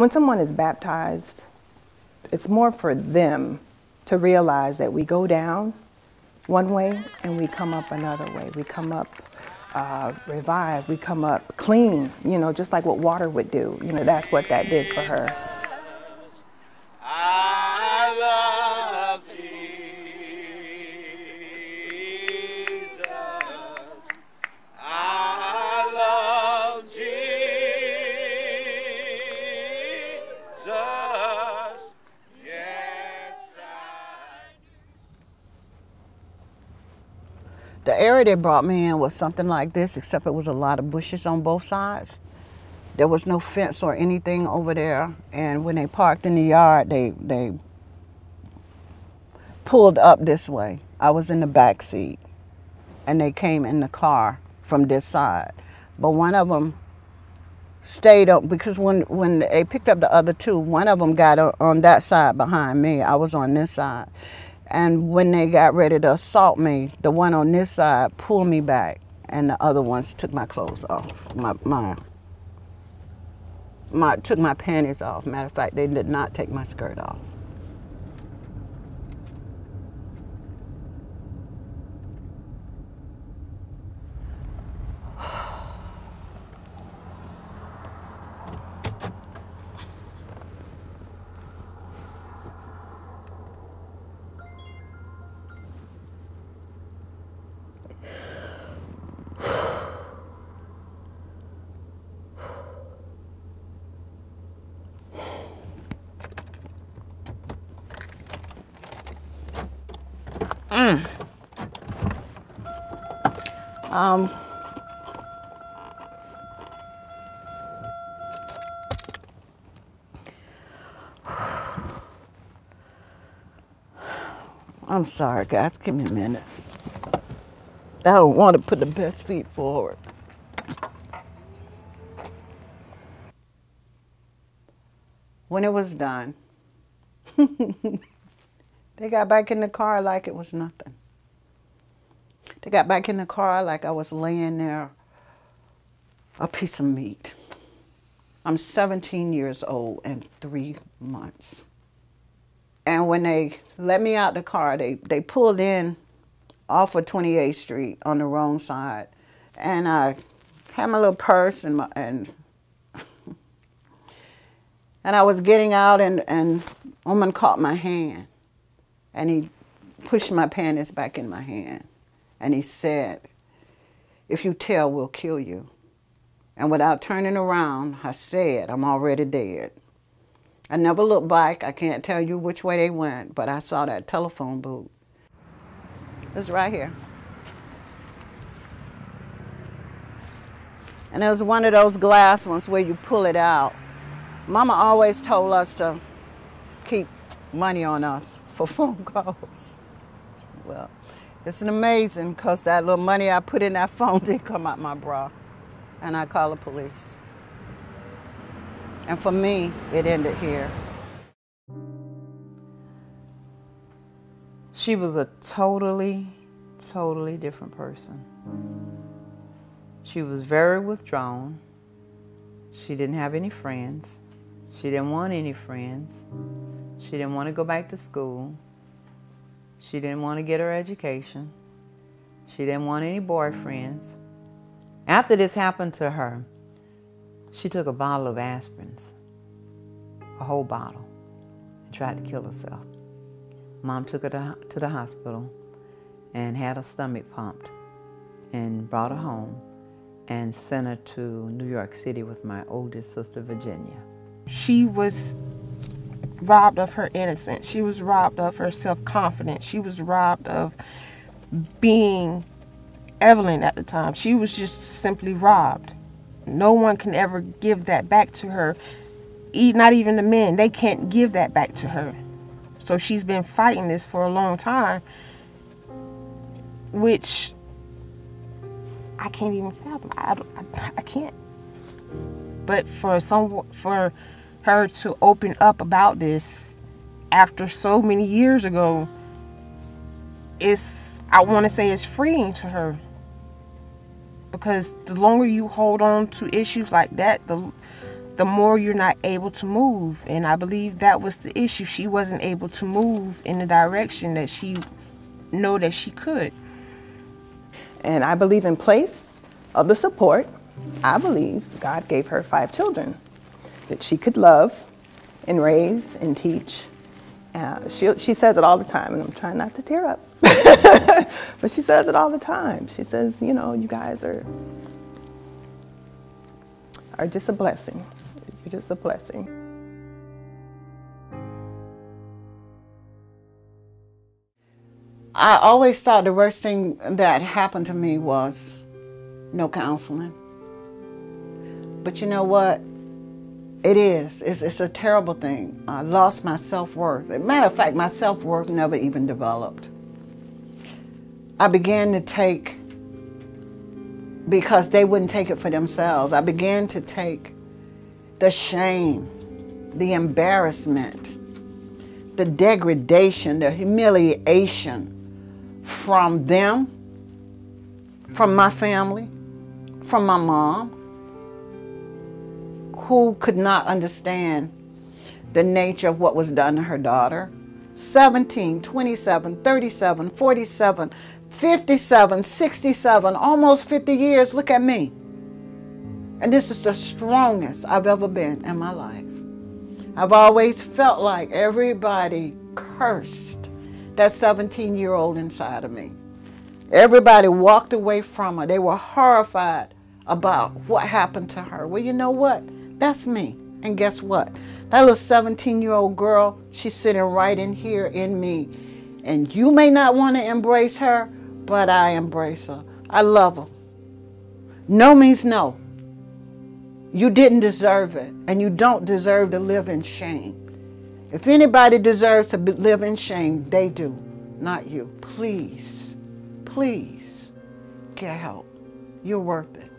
when someone is baptized, it's more for them to realize that we go down one way and we come up another way. We come up uh, revived, we come up clean, you know, just like what water would do. You know, that's what that did for her. Area they brought me in was something like this, except it was a lot of bushes on both sides. There was no fence or anything over there. And when they parked in the yard, they, they pulled up this way. I was in the back seat. And they came in the car from this side. But one of them stayed up because when, when they picked up the other two, one of them got on that side behind me. I was on this side. And when they got ready to assault me, the one on this side pulled me back, and the other ones took my clothes off. My, my, my, took my panties off. Matter of fact, they did not take my skirt off. Mm. Um, I'm sorry, guys. Give me a minute. I don't want to put the best feet forward. When it was done, They got back in the car like it was nothing. They got back in the car like I was laying there a piece of meat. I'm 17 years old and three months. And when they let me out the car, they, they pulled in off of 28th Street on the wrong side. And I had my little purse and my, and and I was getting out and, and woman caught my hand and he pushed my panties back in my hand. And he said, If you tell, we'll kill you. And without turning around, I said, I'm already dead. I never looked back. I can't tell you which way they went, but I saw that telephone booth. It's right here. And it was one of those glass ones where you pull it out. Mama always told us to keep money on us for phone calls. Well, it's an amazing because that little money I put in that phone did come out my bra. And I called the police. And for me, it ended here. She was a totally, totally different person. She was very withdrawn. She didn't have any friends. She didn't want any friends. She didn't want to go back to school. She didn't want to get her education. She didn't want any boyfriends. After this happened to her, she took a bottle of aspirins, a whole bottle, and tried to kill herself. Mom took her to, to the hospital and had her stomach pumped and brought her home and sent her to New York City with my oldest sister, Virginia. She was robbed of her innocence. She was robbed of her self confidence. She was robbed of being Evelyn at the time. She was just simply robbed. No one can ever give that back to her. Not even the men. They can't give that back to her. So she's been fighting this for a long time, which I can't even fathom. I, I, I can't. But for some, for her to open up about this after so many years ago it's I want to say it's freeing to her because the longer you hold on to issues like that the the more you're not able to move. And I believe that was the issue. She wasn't able to move in the direction that she know that she could. And I believe in place of the support, I believe God gave her five children that she could love and raise and teach. Uh, she, she says it all the time, and I'm trying not to tear up. but she says it all the time. She says, you know, you guys are, are just a blessing. You're just a blessing. I always thought the worst thing that happened to me was no counseling. But you know what? It is. It's, it's a terrible thing. I lost my self worth. Matter of fact, my self worth never even developed. I began to take, because they wouldn't take it for themselves, I began to take the shame, the embarrassment, the degradation, the humiliation from them, from my family, from my mom, who could not understand the nature of what was done to her daughter. 17, 27, 37, 47, 57, 67, almost 50 years. Look at me. And this is the strongest I've ever been in my life. I've always felt like everybody cursed that 17 year old inside of me. Everybody walked away from her. They were horrified about what happened to her. Well, you know what? That's me. And guess what? That little 17 year old girl, she's sitting right in here in me. And you may not want to embrace her, but I embrace her. I love her. No means no. You didn't deserve it, and you don't deserve to live in shame. If anybody deserves to live in shame, they do, not you. Please, please get help. You're worth it.